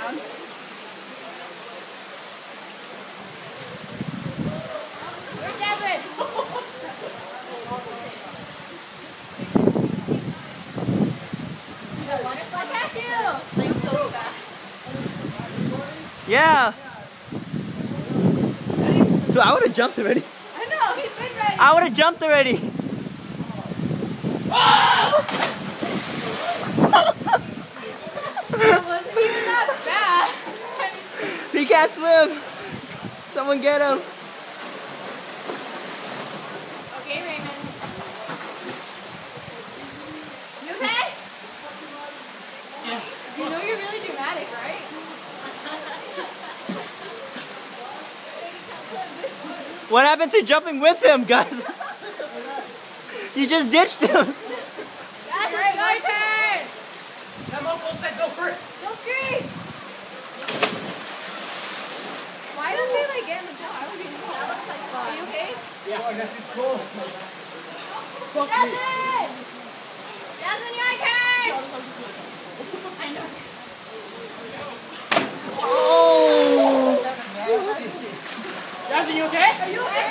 down. Yeah. Dude, I would have jumped already. I know, he's been ready. I would have jumped already. Can't swim. Someone get him. Okay, Raymond. You okay? Yeah. You know you're really dramatic, right? What happened to jumping with him, guys? You just ditched him. That's right, my turn! That local said go first. Don't scream! I Yeah, I guess it's cold. Fuck Desmond! Me. you okay! I know. Oh! Desmond, you okay? Are you okay?